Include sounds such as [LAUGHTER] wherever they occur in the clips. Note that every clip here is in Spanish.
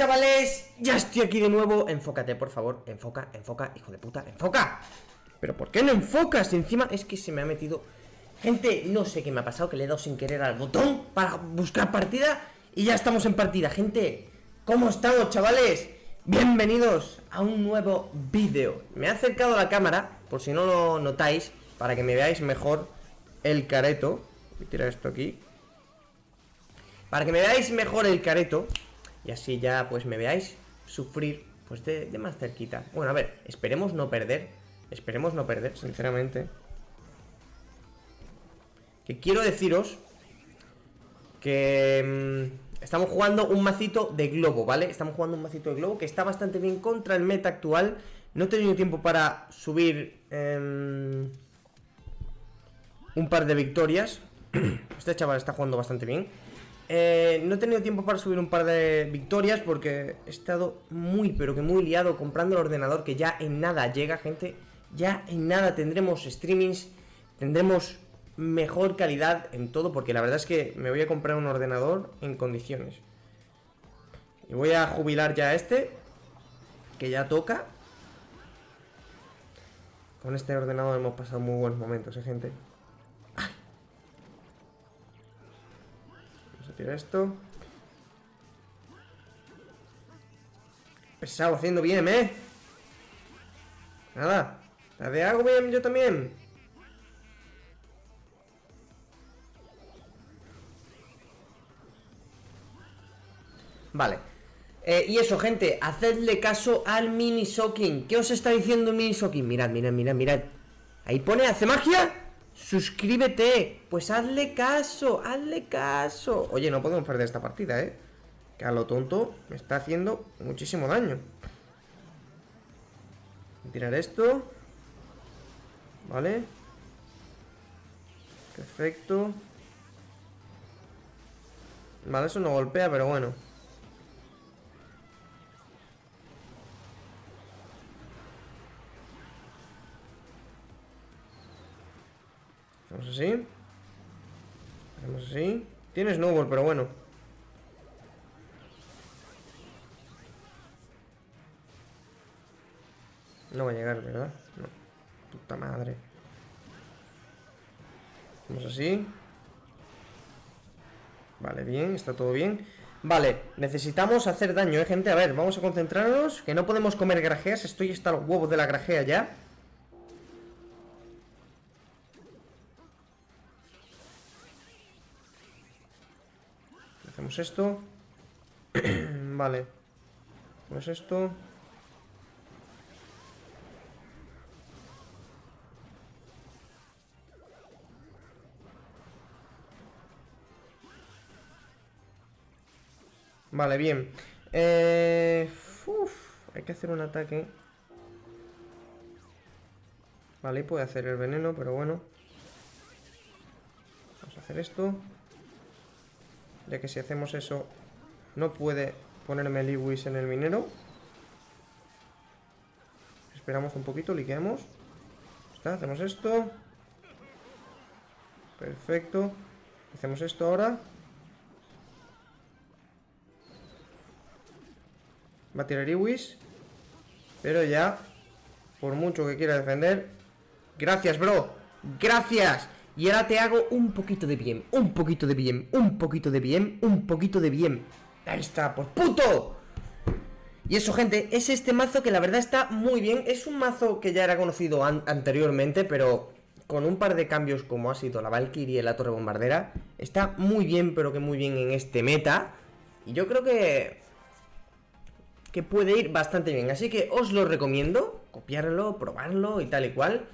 chavales? Ya estoy aquí de nuevo. Enfócate, por favor, enfoca, enfoca, hijo de puta, enfoca. ¿Pero por qué no enfocas? Encima es que se me ha metido Gente, no sé qué me ha pasado Que le he dado sin querer al botón para buscar partida Y ya estamos en partida. Gente, ¿cómo estamos, chavales? Bienvenidos a un nuevo vídeo. Me he acercado la cámara Por si no lo notáis Para que me veáis mejor el careto. Voy a tirar esto aquí. Para que me veáis mejor el careto y así ya pues me veáis sufrir pues de, más cerquita. Bueno, a ver, esperemos no perder. Esperemos no perder, sinceramente. Que quiero deciros que mm, estamos jugando un macito de globo, ¿vale? Estamos jugando un macito de globo que está bastante bien contra el meta actual. No he tenido tiempo para subir em, un par de victorias. [CLEARS THROAT] este chaval está jugando bastante bien. Eh, no he tenido tiempo para subir un par de victorias porque he estado muy, pero que muy liado comprando el ordenador que ya en nada llega, gente. Ya en nada tendremos streamings, tendremos mejor calidad en todo porque la verdad es que me voy a comprar un ordenador en condiciones. Y voy a jubilar ya este, que ya toca. Con este ordenador hemos pasado muy buenos momentos, ¿eh, gente? Esto. Pesado, haciendo bien, ¿eh? Nada. La de hago bien yo también. Vale. Eh, y eso, gente, hacedle caso al mini shocking. ¿Qué os está diciendo el mini shocking? Mirad, mirad, mirad, mirad. Ahí pone, ¿hace magia? Suscríbete. Pues hazle caso, hazle caso. Oye, no podemos perder esta partida, ¿eh? Que a lo tonto me está haciendo muchísimo daño. Tirar esto. Vale. Perfecto. Vale, eso no golpea, pero bueno. Así. Hacemos así. Tiene snowball, pero bueno. No va a llegar, ¿verdad? No. Puta madre. Hacemos así. Vale, bien, está todo bien. Vale, necesitamos hacer daño, ¿eh, gente? A ver, vamos a concentrarnos. Que no podemos comer grajeas. Estoy hasta los huevos de la grajea ya. Esto. [CLEARS THROAT] vale. Hacemos esto. Vale, bien. Eh, hay que hacer un ataque. Vale, puede hacer el veneno, pero bueno. Vamos a hacer esto. Ya que si hacemos eso No puede ponerme Lewis en el minero. Esperamos un poquito, liqueamos. Está, hacemos esto. Perfecto. Hacemos esto ahora. Va a tirar Lewis Pero ya Por mucho que quiera defender Gracias, bro. Gracias y ahora te hago un poquito de bien, un poquito de bien, un poquito de bien, un poquito de bien. Ahí está, pues puto. Y eso, gente, es este mazo que la verdad está muy bien. Es un mazo que ya era conocido anteriormente, pero con un par de cambios como ha sido la Valkyrie y la Torre Bombardera, está muy bien, pero que muy bien en este meta. Y yo creo que... Que puede ir bastante bien. Así que os lo recomiendo. Copiarlo, probarlo y tal y cual.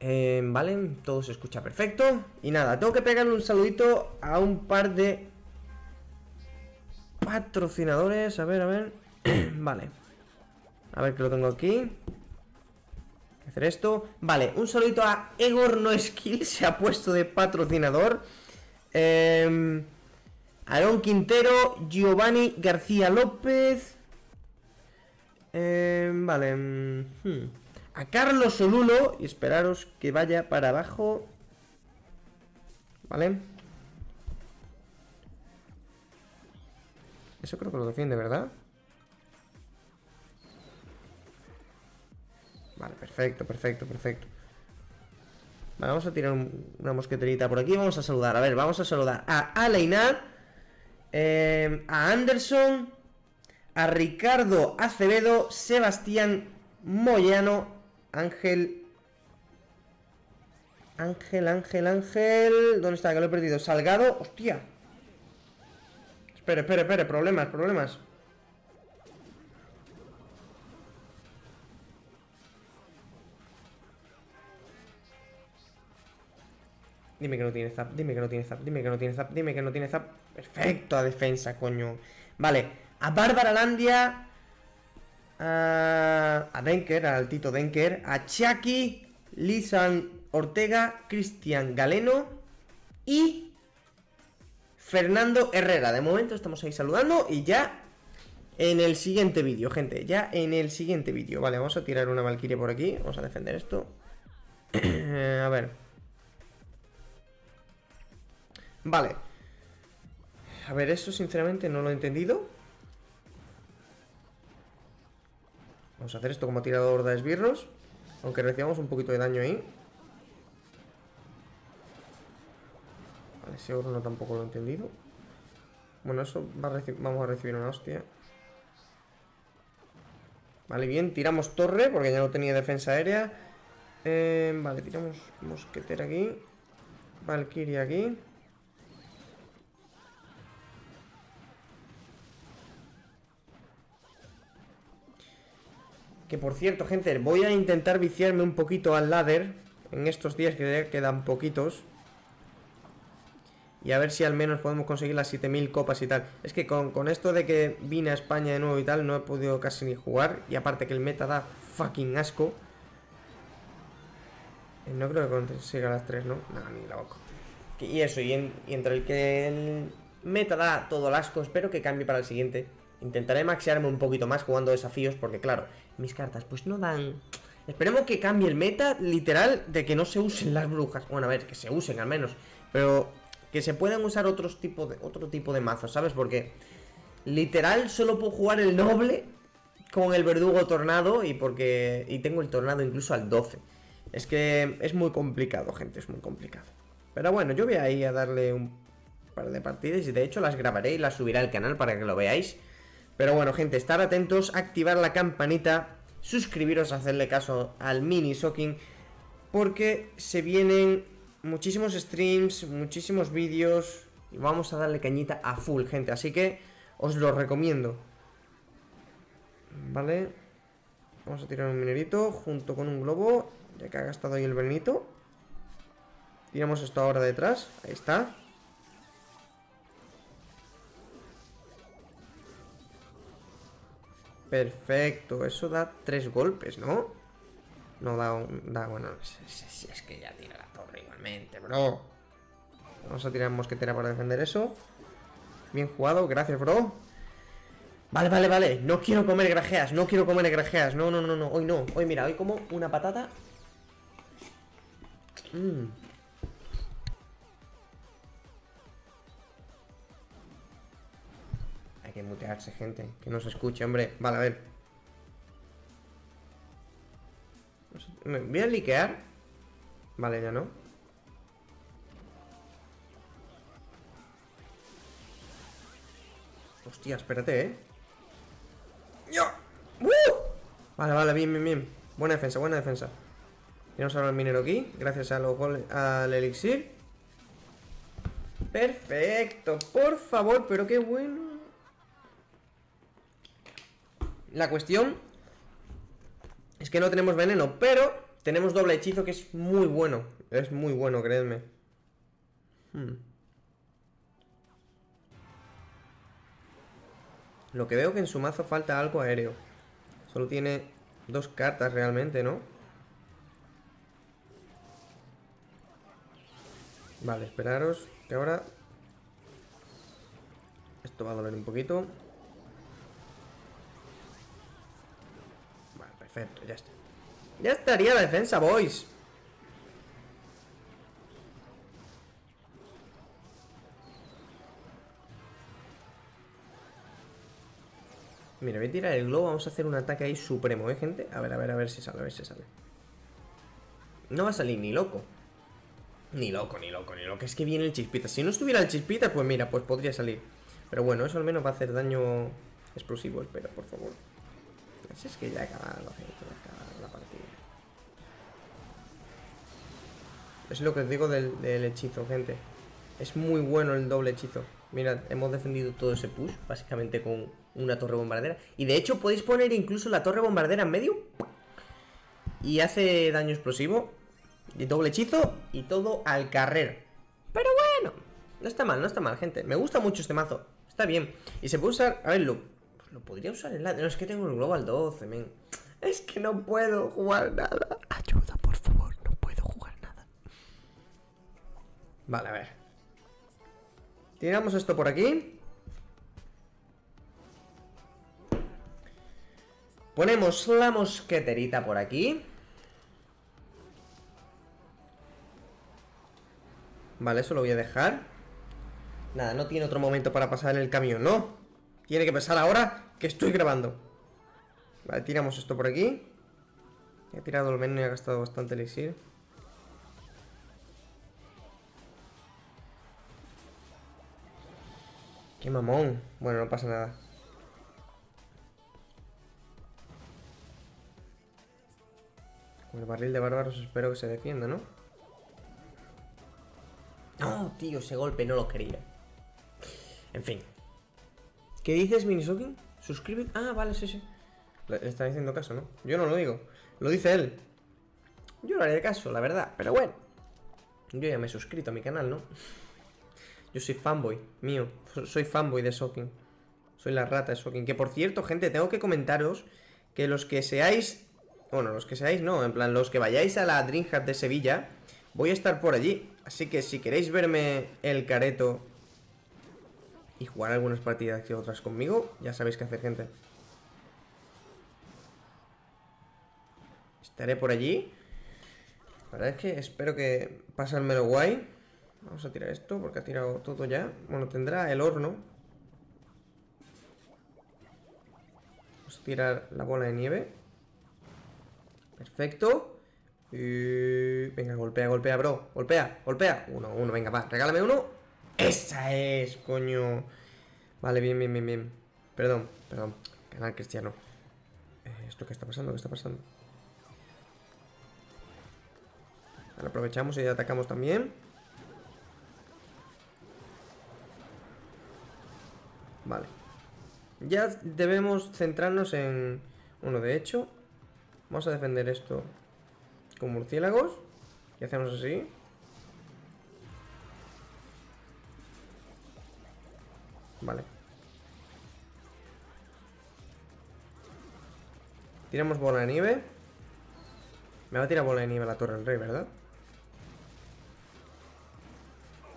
Eh, vale, todo se escucha perfecto. Y nada, tengo que pegarle un saludito a un par de patrocinadores. A ver, a ver. [CLEARS THROAT] Vale. A ver que lo tengo aquí. Hacer esto. Vale, un saludito a Egor No Skill Se ha puesto de patrocinador. Eh, Aaron Quintero Giovanni García López. Eh, Vale hmm a Carlos Solulo y esperaros que vaya para abajo. ¿Vale? Eso creo que lo defiende, ¿verdad? Vale, perfecto, perfecto, perfecto. Vale, vamos a tirar una mosqueterita por aquí. Vamos a saludar. A ver, vamos a saludar a Aleinat, eh, em, a Anderson, a Ricardo Acevedo, Sebastián Moyano, Ángel. Ángel, Ángel, Ángel. ¿Dónde está? Que lo he perdido. Salgado. Hostia. Espere, espere, espere. Problemas, problemas. Dime que no tiene zap, dime que no tiene zap, dime que no tiene zap, dime que no tiene zap. Perfecto a defensa, coño. Vale, a Bárbara Landia. A, a Denker, al Tito Denker. A Chucky, Lisan Ortega, Cristian Galeno. Y Fernando Herrera. De momento estamos ahí saludando y ya en el siguiente vídeo, gente. Ya en el siguiente vídeo. Vale, vamos a tirar una Valkyrie por aquí. Vamos a defender esto. [CLEARS THROAT] a ver. Vale. A ver, eso sinceramente no lo he entendido. Vamos a hacer esto como tirador de esbirros. Aunque recibamos un poquito de daño ahí. Vale, ese oro no tampoco lo he entendido. Bueno, eso vamos a recibir una hostia. Vale, bien, tiramos torre porque ya no tenía defensa aérea. Eh, vale, tiramos mosquetera aquí. Valkyrie aquí. Que por cierto, gente, voy a intentar viciarme un poquito al ladder En estos días que quedan poquitos. Y a ver si al menos podemos conseguir las 7000 copas y tal. Es que con, esto de que vine a España de nuevo y tal No he podido casi ni jugar. Y aparte que el meta da fucking asco. Eh, No creo que consiga las 3, ¿no? No, ni la boca. Y eso, y, y entre el que el meta da todo el asco Espero que cambie para el siguiente Intentaré maxearme un poquito más jugando desafíos porque claro, mis cartas pues no dan... Esperemos que cambie el meta literal de que no se usen las brujas. Bueno, a ver, que se usen al menos. Pero que se puedan usar otros tipo de, otro tipo de mazos, ¿sabes? Porque literal solo puedo jugar el noble con el verdugo tornado y porque... Y tengo el tornado incluso al 12. Es que es muy complicado, gente, es muy complicado. Pero bueno, yo voy a ir a darle un par de partidas y de hecho las grabaré y las subiré al canal para que lo veáis. Pero bueno, gente, estar atentos, activar la campanita, suscribiros, hacerle caso al mini shocking, porque se vienen muchísimos streams, muchísimos vídeos, y vamos a darle cañita a full, gente, así que os lo recomiendo. Vale, vamos a tirar un minerito junto con un globo, ya que ha gastado ahí el venito. Tiramos esto ahora detrás, ahí está. Perfecto, eso da tres golpes, ¿no? No da un... Da, bueno, es, es, que ya tira la torre igualmente, bro. Vamos a tirar mosquetera para defender eso. Bien jugado, gracias, bro. Vale, vale, vale No quiero comer grajeas, no quiero comer grajeas No, no, no, no, hoy no Hoy mira, hoy como una patata Mmm que mutearse, gente. Que no se escuche, hombre. Vale, a ver. ¿Me voy a liquear? Vale, ya no. Hostia, espérate, ¿eh? ¡Yo! ¡Uh! Vale, vale, bien, bien, bien. Buena defensa, buena defensa. Tenemos ahora el minero aquí, gracias a los al elixir. Perfecto, por favor, pero qué bueno. La cuestión es que no tenemos veneno, pero tenemos doble hechizo que es muy bueno. Es muy bueno, creedme. Hmm. Lo que veo que en su mazo falta algo aéreo. Solo tiene dos cartas realmente, ¿no? Vale, esperaros que ahora... Esto va a doler un poquito. Ya está. Ya estaría la defensa, boys. Mira, voy a tirar el globo, vamos a hacer un ataque ahí supremo, ¿eh, gente? A ver, a ver, a ver si sale, a ver si sale. No va a salir ni loco. Ni loco, ni loco, ni loco. Es que viene el chispita. Si no estuviera el chispita, pues mira, pues podría salir. Pero bueno, eso al menos va a hacer daño explosivo, espera, por favor. Es que ya ha acabado, ha acabado la partida. Es lo que os digo del, hechizo, gente. Es muy bueno el doble hechizo. Mirad, hemos defendido todo ese push, básicamente con una torre bombardera. Y de hecho podéis poner incluso la torre bombardera en medio. Y hace daño explosivo. Y doble hechizo y todo al carrer. Pero bueno, no está mal, no está mal, gente. Me gusta mucho este mazo. Está bien. Y se puede usar... A ver, lo, podría usar en la... No, es que tengo el Global 12, men. Es que no puedo jugar nada. Ayuda, por favor. No puedo jugar nada. Vale, a ver. Tiramos esto por aquí. Ponemos la mosqueterita por aquí. Vale, eso lo voy a dejar. Nada, no tiene otro momento para pasar en el camión, ¿no? Tiene que pasar ahora que estoy grabando. Vale, tiramos esto por aquí. He tirado el veneno y he gastado bastante elixir. Qué mamón. Bueno, no pasa nada. Con el barril de bárbaros espero que se defienda, ¿no? No, tío, ese golpe no lo quería. En fin. ¿Qué dices, Minisokin? Suscríbete. Ah, vale, sí, sí. Le está diciendo caso, ¿no? Yo no lo digo. Lo dice él. Yo no haré caso, la verdad. Pero bueno. Yo ya me he suscrito a mi canal, ¿no? Yo soy fanboy, mío. Soy fanboy de Sokin. Soy la rata de Sokin. Que por cierto, gente, tengo que comentaros que los que seáis. Bueno, los que seáis, no. En plan, los que vayáis a la Dreamhack de Sevilla, voy a estar por allí. Así que si queréis verme el careto y jugar algunas partidas y otras conmigo, ya sabéis qué hacer, gente. Estaré por allí. La verdad es que espero que pasármelo guay. Vamos a tirar esto porque ha tirado todo ya. Bueno, tendrá el horno. Vamos a tirar la bola de nieve. Perfecto. Y... Venga, golpea, golpea, bro. Golpea, golpea. Uno, uno, venga, va. Regálame uno. Esa es, coño. Vale, bien, bien, bien, bien. Perdón, perdón. Canal cristiano. Eh, ¿Esto qué está pasando? ¿Qué está pasando? Ahora aprovechamos y atacamos también. Vale. Ya debemos centrarnos en... Bueno, de hecho, vamos a defender esto con murciélagos. Y hacemos así. Vale. Tiramos bola de nieve. Me va a tirar bola de nieve la torre del rey, ¿verdad?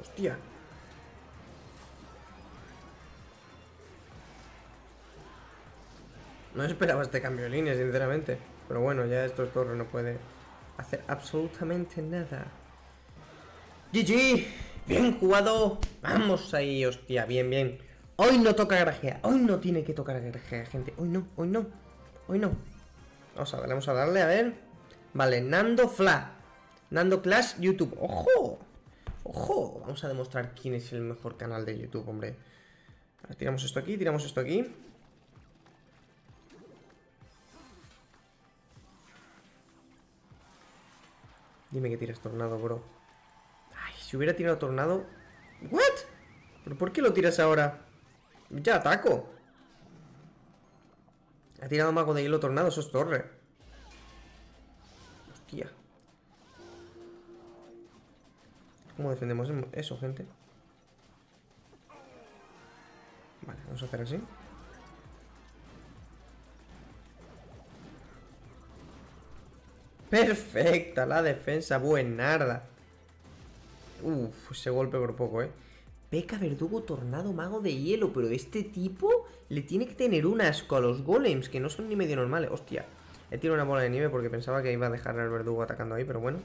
Hostia. No esperaba este cambio de línea, sinceramente. Pero bueno, ya esto es torre, no puede hacer absolutamente nada. GG, bien jugado. Vamos ahí, hostia, bien, bien. Hoy no toca garajear, hoy no tiene que tocar garajear, gente. Hoy no, hoy no, hoy no. Vamos a darle, vamos a darle, a ver. Vale, Nando Fla. Nando Clash YouTube. ¡Ojo! ¡Ojo! Vamos a demostrar quién es el mejor canal de YouTube, hombre. Ahora tiramos esto aquí, tiramos esto aquí. Dime que tiras tornado, bro. Ay, si hubiera tirado tornado... ¿What? ¿Pero por qué lo tiras ahora? Ya ataco. Ha tirado mago de hielo tornado, eso es torre. Hostia. ¿Cómo defendemos eso, gente? Vale, vamos a hacer así. Perfecta la defensa, buenarda. Uf, ese golpe por poco, eh. Peca, verdugo, tornado, mago de hielo. Pero este tipo le tiene que tener un asco a los golems, que no son ni medio normales. Hostia, he tirado una bola de nieve porque pensaba que iba a dejar al verdugo atacando ahí, pero bueno.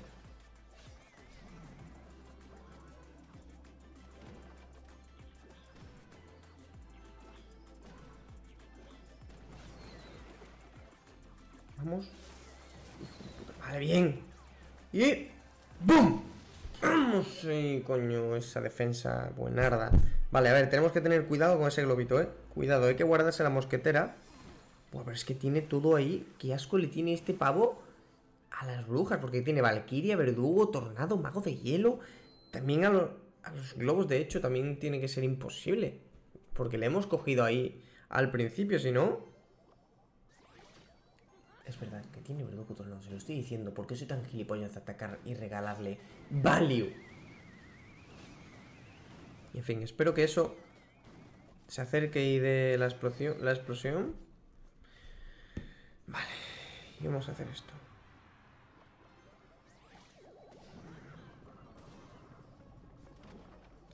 Vamos. Vale, bien. Y... ¡Bum! Vamos, coño, esa defensa buenarda. Vale, a ver, tenemos que tener cuidado con ese globito, ¿eh? Cuidado, hay que guardarse la mosquetera. Pues pero es que tiene todo ahí. Qué asco le tiene este pavo a las brujas, porque tiene Valkyria, Verdugo, Tornado, Mago de Hielo. También a los globos, de hecho, también tiene que ser imposible. Porque le hemos cogido ahí al principio, si no... Es verdad que tiene Verdugo Tornado, se lo estoy diciendo. ¿Por qué soy tan gilipollas de atacar y regalarle value? Y en fin, espero que eso se acerque y de la explosión. La explosión. Vale, y vamos a hacer esto.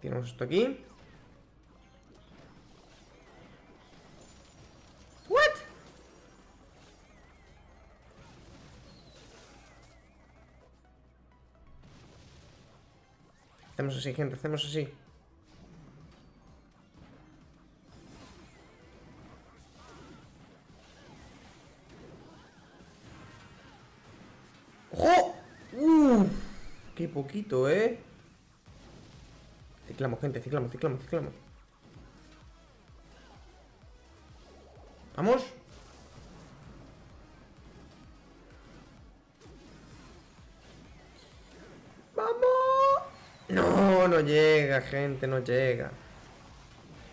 Tenemos esto aquí. Hacemos así, gente, hacemos así. ¡Ojo! ¡Uf! ¡Qué poquito, eh! Ciclamos, gente, ciclamos, ciclamos, ciclamos. ¡Vamos! Llega, gente, no llega.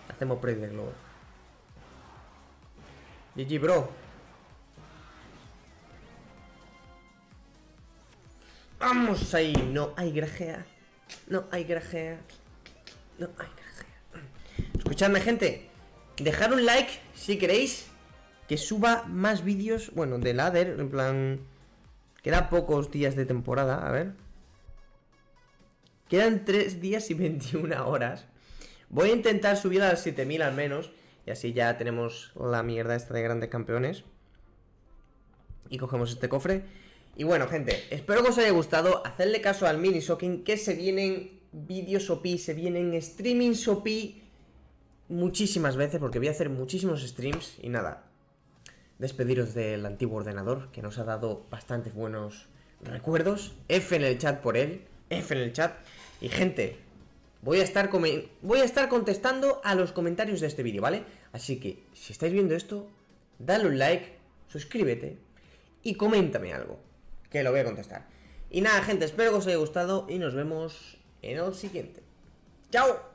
Hacemos pre de globo. GG, bro. Vamos ahí. No hay grajea. No hay grajea. No hay grajea. Escuchadme, gente. Dejar un like si queréis que suba más vídeos. Bueno, de ladder. En plan. Queda pocos días de temporada. A ver. Quedan 3 días y 21 horas. Voy a intentar subir a las 7000 al menos. Y así ya tenemos la mierda esta de grandes campeones. Y cogemos este cofre. Y bueno, gente, espero que os haya gustado. Hacedle caso al mini shocking, que se vienen vídeos OP, se vienen streamings OP muchísimas veces, porque voy a hacer muchísimos streams. Y nada, despediros del antiguo ordenador, que nos ha dado bastantes buenos recuerdos. F en el chat por él, F en el chat. Y gente, voy a estar, voy a estar contestando a los comentarios de este vídeo, ¿vale? Así que, si estáis viendo esto, dale un like, suscríbete y coméntame algo que lo voy a contestar. Y nada, gente, espero que os haya gustado y nos vemos en el siguiente. ¡Chao!